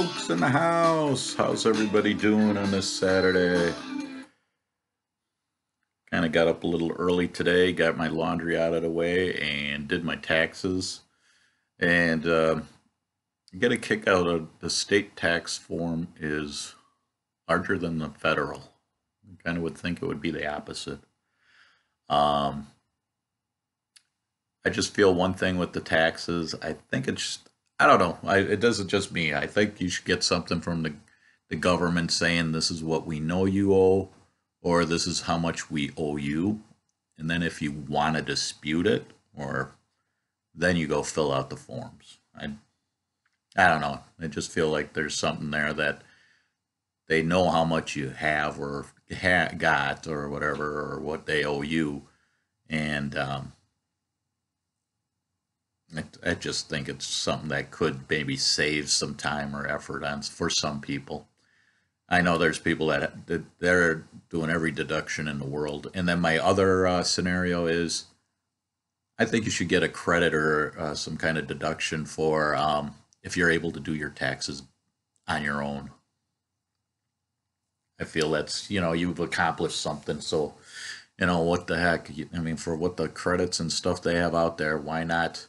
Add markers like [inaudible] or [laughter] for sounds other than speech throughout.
Fuchs in the house. How's everybody doing on this Saturday? Kind of got up a little early today, got my laundry out of the way, and did my taxes. And uh, get a kick out of the state tax form is larger than the federal. I kind of would think it would be the opposite. Um, I just feel one thing with the taxes. I think it's I don't know. I, it doesn't just me. I think you should get something from the the government saying this is what we know you owe, or this is how much we owe you, and then if you want to dispute it, or then you go fill out the forms. I I don't know. I just feel like there's something there that they know how much you have or ha- got or whatever or what they owe you, and um, I, I just think it's something that could maybe save some time or effort on for some people. I know there's people that, that they're doing every deduction in the world. And then my other uh, scenario is I think you should get a credit or uh, some kind of deduction for um, if you're able to do your taxes on your own. I feel that's, you know, you've accomplished something. So, you know, what the heck? I mean, for what the credits and stuff they have out there, why not?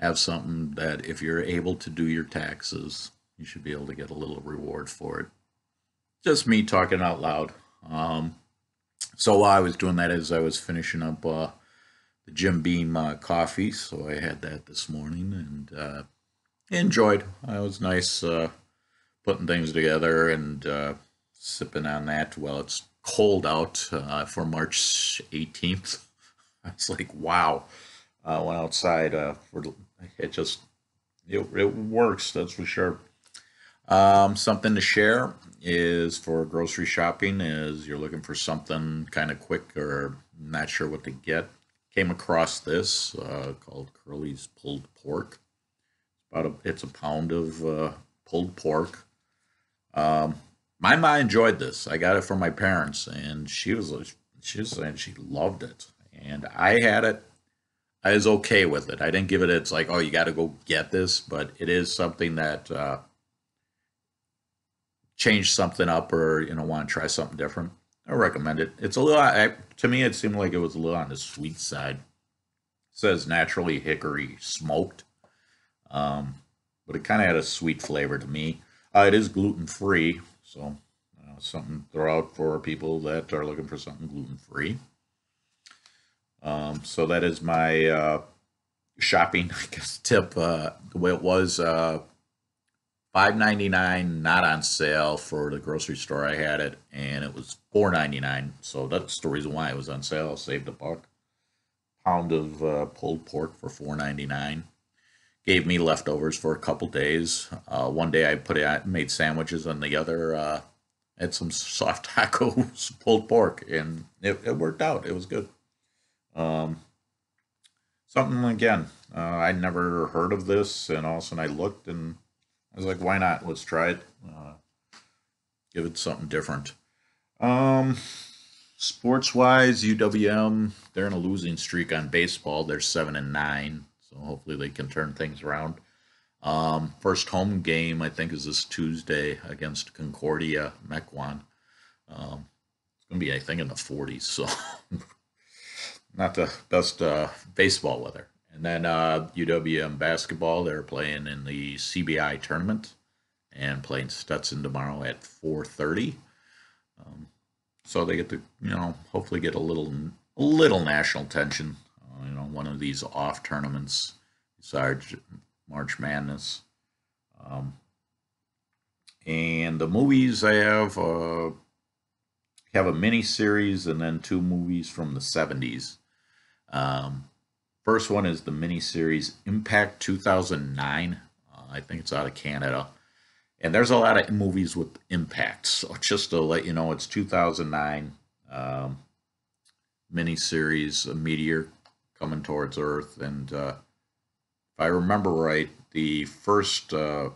Have something that if you're able to do your taxes, you should be able to get a little reward for it. Just me talking out loud. Um, so while I was doing that, as I was finishing up uh, the Jim Beam uh, coffee, so I had that this morning and uh, enjoyed. It was nice uh, putting things together and uh, sipping on that while it's cold out uh, for March 18th. [laughs] I was like, wow. I went outside for it just it, it works that's for sure. Um, something to share is for grocery shopping is you're looking for something kind of quick or not sure what to get. Came across this uh, called Curley's pulled pork. About a it's a pound of uh, pulled pork. Um, my mom enjoyed this. I got it from my parents and she was she was saying she loved it. And i had it I was okay with it. I didn't give it. It's like, oh, you got to go get this, but it is something that uh, change something up, or you know, want to try something different. I recommend it. It's a little. I, to me, it seemed like it was a little on the sweet side. It says naturally hickory smoked, um, but it kind of had a sweet flavor to me. Uh, it is gluten free, so uh, something throw out for people that are looking for something gluten free. Um, so that is my uh, shopping [laughs] I guess tip. Uh, the way it was, uh, five ninety nine, not on sale for the grocery store I had it, and it was four ninety nine. So that's the reason why it was on sale. saved a buck. Pound of uh, pulled pork for four ninety nine. Gave me leftovers for a couple days. Uh, one day I put it, made sandwiches, and the other uh, had some soft [laughs] tacos, pulled pork, and it, it worked out. It was good. Um, something again, uh, I never heard of this, and all of a sudden I looked and I was like, why not? Let's try it. Uh, give it something different. Um, sports wise, UWM, they're in a losing streak on baseball. They're seven and nine, so hopefully they can turn things around. Um, first home game, I think, is this Tuesday against Concordia Mequon. Um, it's going to be, I think, in the 40s, so [laughs] not the best uh, baseball weather. And then uh, UWM basketball, they're playing in the CBI tournament and playing Stetson tomorrow at 4:30. Um, so they get to, you know, hopefully get a little, a little national attention. Uh, you know, one of these off tournaments besides March Madness. Um, and the movies I have uh, have a mini series and then two movies from the 70s. Um, first one is the miniseries Impact 2009. Uh, I think it's out of Canada. And there's a lot of movies with impact. So [laughs] just to let you know, it's 2009 um, miniseries, a meteor coming towards Earth. And uh, if I remember right, the first uh,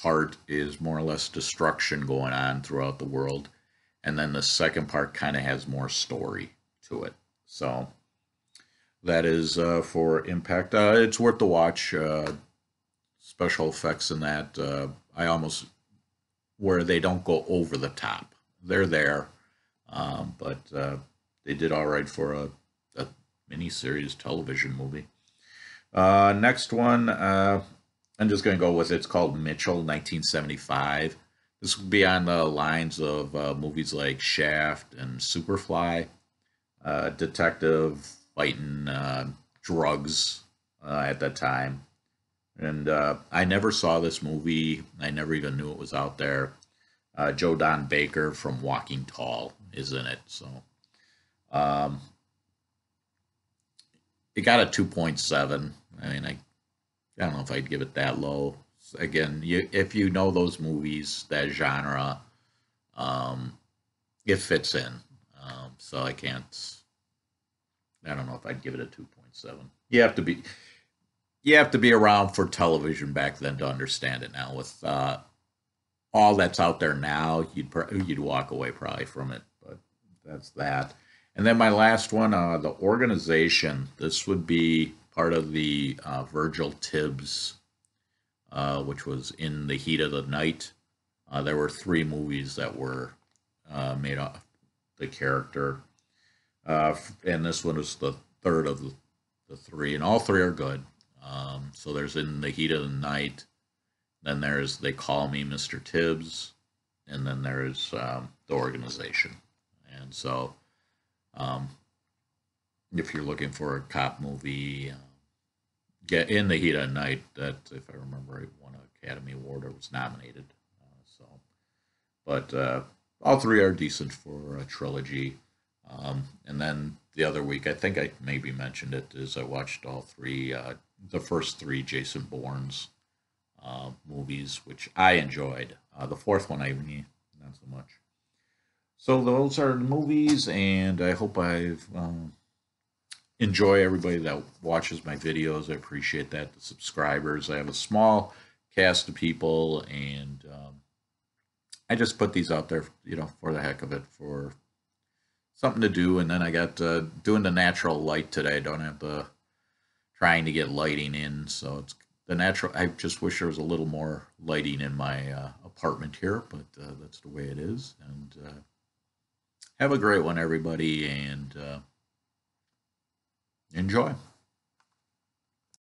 part is more or less destruction going on throughout the world. And then the second part kind of has more story to it. So that is uh, for Impact. Uh, it's worth the watch. Uh, special effects in that. Uh, I almost where they don't go over the top. They're there, um, but uh, they did all right for a, a miniseries television movie. Uh, next one, I'm just going to go with it's called Mitchell, 1975. This would be on the lines of movies like Shaft and Superfly, detective fighting uh, drugs uh, at that time. And uh, I never saw this movie. I never even knew it was out there. Uh, Joe Don Baker from Walking Tall is in it. So um, it got a 2.7. I mean, I, I don't know if I'd give it that low again, you, if you know those movies, that genre, um, it fits in. Um, so I can't. I don't know if I'd give it a two point seven. You have to be. You have to be around for television back then to understand it. Now with uh, all that's out there now, you'd you'd walk away probably from it. But that's that. And then my last one, uh, the organization. This would be part of the uh, Virgil Tibbs uh, which was In the Heat of the Night. Uh, there were three movies that were uh, made off the character. Uh, and this one is the third of the, the three, and all three are good. Um, so there's In the Heat of the Night. Then there's They Call Me Mr. Tibbs. And then there's um, The Organization. And so um, if you're looking for a cop movie, uh, get in the heat of the night that if i remember right won an academy award or was nominated uh, so but uh, all three are decent for a trilogy um, and then the other week i think i maybe mentioned it is i watched all three uh, the first three jason bourne's uh, movies which i enjoyed uh, the fourth one i mean not so much so those are the movies and i hope i've um, enjoy everybody that watches my videos. I appreciate that. The subscribers. I have a small cast of people, and um, I just put these out there, you know, for the heck of it, for something to do. And then I got uh, doing the natural light today. I don't have the trying to get lighting in, so it's the natural. I just wish there was a little more lighting in my uh, apartment here, but uh, that's the way it is. And uh, have a great one, everybody, and uh, Enjoy.